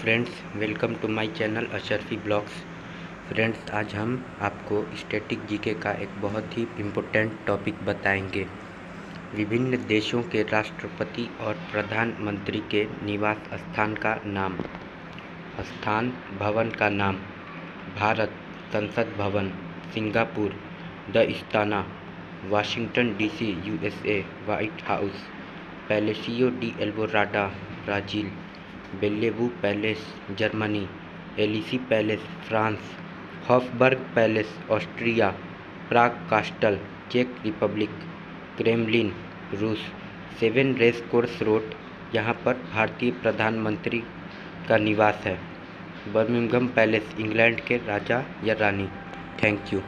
Friends, welcome to my channel Ashrafi blogs. Friends, आज हम आपको स्टैटिक जीके का एक बहुत ही इम्पोर्टेंट टॉपिक बताएँगे। विभिन्न देशों के राष्ट्रपति और प्रधानमंत्री के निवास स्थान का नाम, स्थान भवन का नाम, Bharat Sansad Bhavan, Singapore, the Istana, Washington DC, USA White House, Palacio de Alvorada, Brazil. Bellevue Palace, Germany Elysee Palace, France, Hofburg Palace, Austria, Prague Castle, check Republic, Kremlin, रूस, सेवन रेस कोर्स रोड, यहाँ पर भारतीय प्रधानमंत्री का निवास है। Birmingham palace, England के राजा या रानी। Thank you.